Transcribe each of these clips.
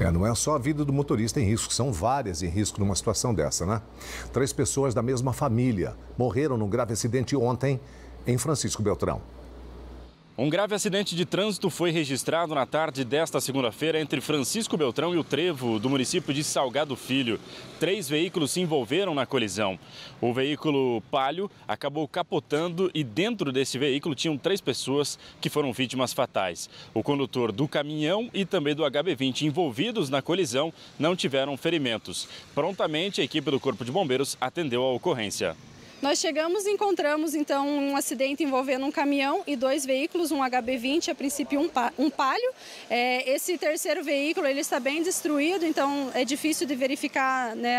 É, não é só a vida do motorista em risco, são várias em risco numa situação dessa, né? Três pessoas da mesma família morreram num grave acidente ontem em Francisco Beltrão. Um grave acidente de trânsito foi registrado na tarde desta segunda-feira entre Francisco Beltrão e o Trevo, do município de Salgado Filho. Três veículos se envolveram na colisão. O veículo Palio acabou capotando e dentro desse veículo tinham três pessoas que foram vítimas fatais. O condutor do caminhão e também do HB20 envolvidos na colisão não tiveram ferimentos. Prontamente, a equipe do Corpo de Bombeiros atendeu a ocorrência. Nós chegamos e encontramos então um acidente envolvendo um caminhão e dois veículos, um HB20, a princípio um, palio. É, esse terceiro veículo ele está bem destruído, então é difícil de verificar né,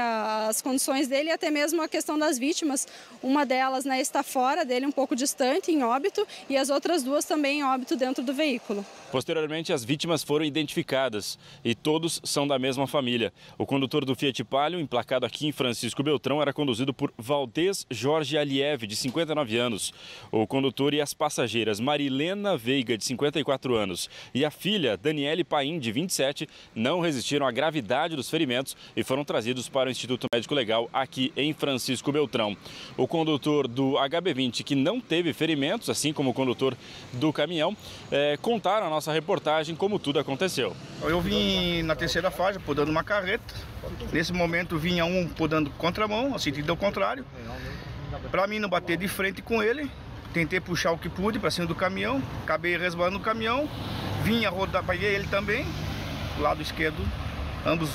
as condições dele e até mesmo a questão das vítimas. Uma delas né, está fora dele, um pouco distante, em óbito, e as outras duas também em óbito dentro do veículo. Posteriormente, as vítimas foram identificadas e todos são da mesma família. O condutor do Fiat Palio, emplacado aqui em Francisco Beltrão, era conduzido por Valdez Jorge Aliev, de 59 anos. O condutor e as passageiras Marilena Veiga, de 54 anos, e a filha Daniele Paim, de 27, não resistiram à gravidade dos ferimentos e foram trazidos para o Instituto Médico Legal aqui em Francisco Beltrão. O condutor do HB20, que não teve ferimentos, assim como o condutor do caminhão, é, contaram a nossa reportagem como tudo aconteceu. Eu vim na terceira faixa podando uma carreta. Nesse momento vinha um podando contramão, a sentido ao contrário. Para mim não bater de frente com ele, tentei puxar o que pude para cima do caminhão, acabei resbalando no caminhão, vinha rodar, peguei ele também, lado esquerdo, ambos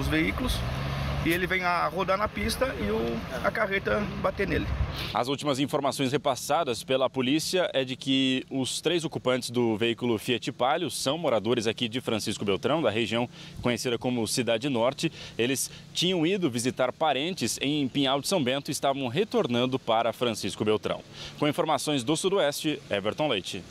os veículos e ele vem a rodar na pista e o, a carreta bater nele. As últimas informações repassadas pela polícia é de que os três ocupantes do veículo Fiat Palio são moradores aqui de Francisco Beltrão, da região conhecida como Cidade Norte. Eles tinham ido visitar parentes em Pinhal de São Bento e estavam retornando para Francisco Beltrão. Com informações do Sudoeste, Everton Leite.